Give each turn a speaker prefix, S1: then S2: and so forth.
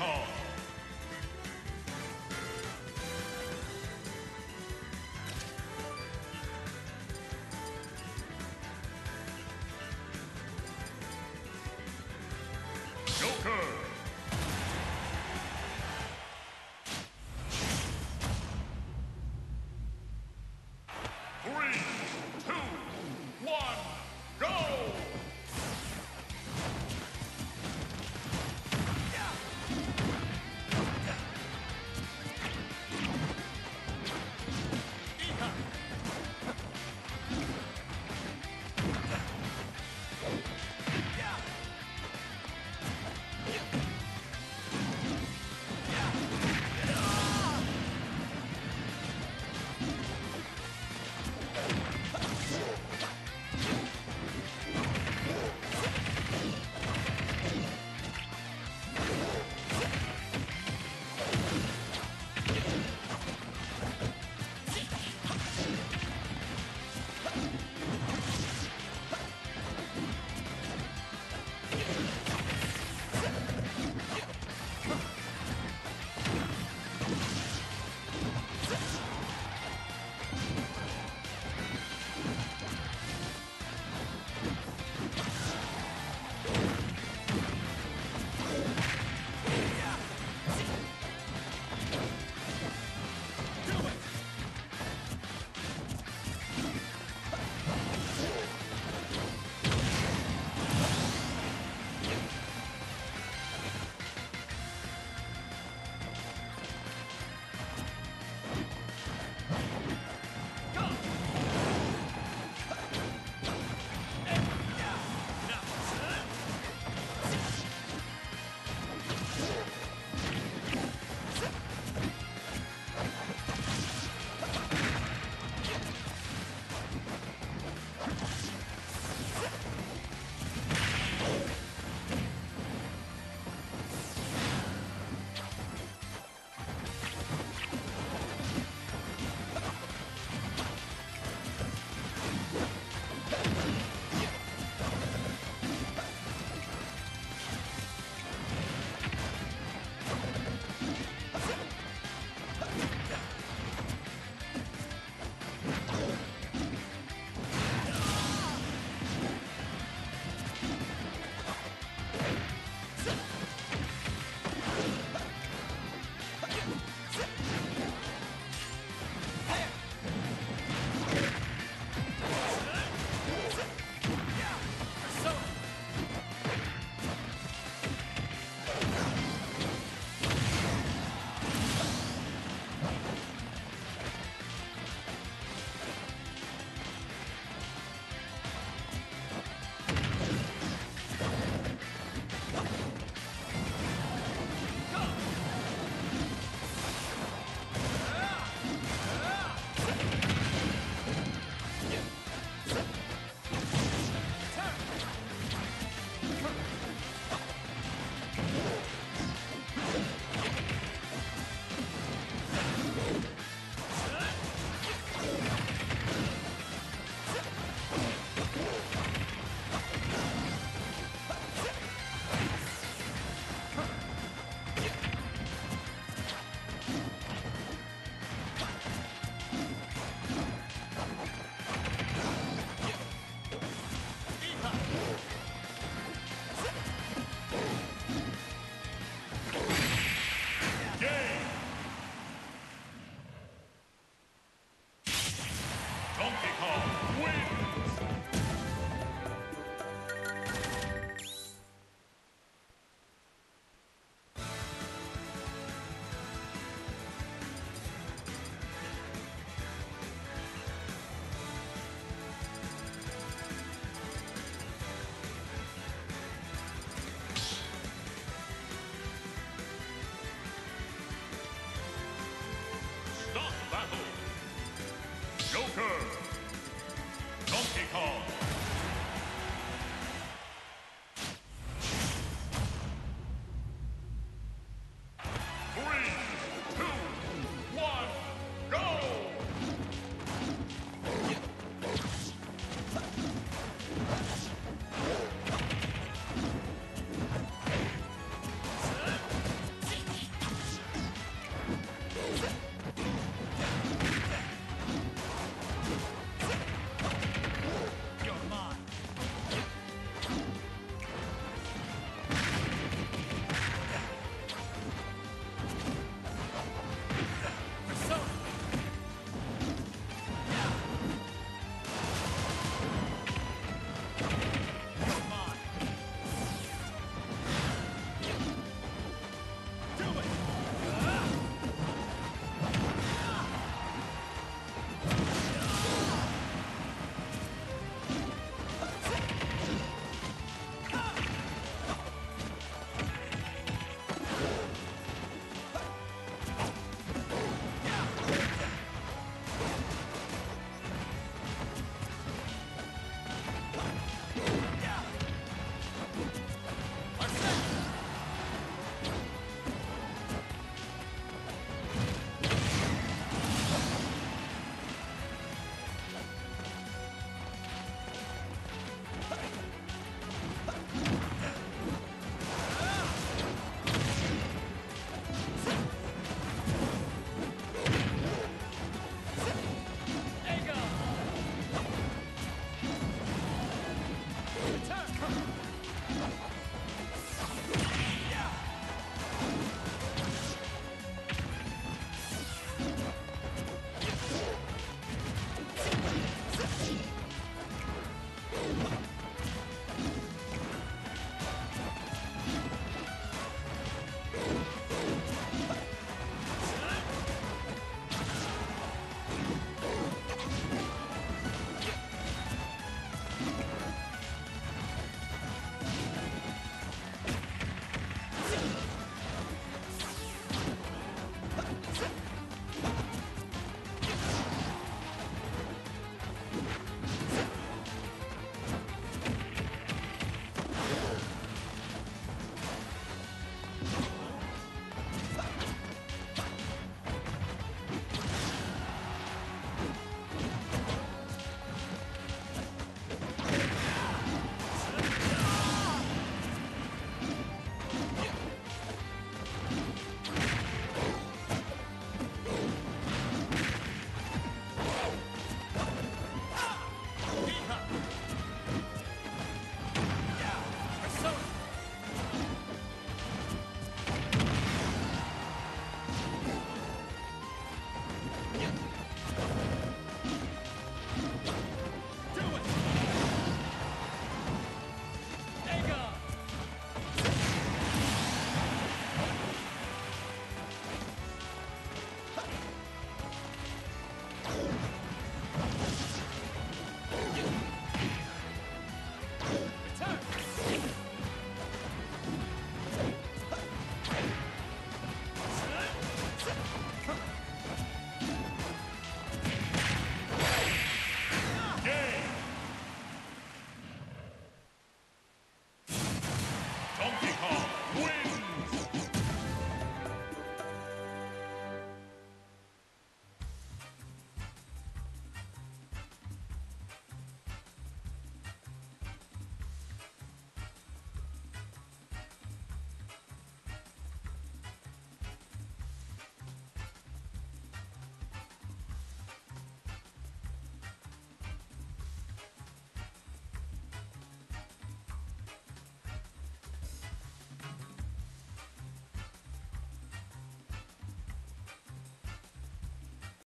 S1: call.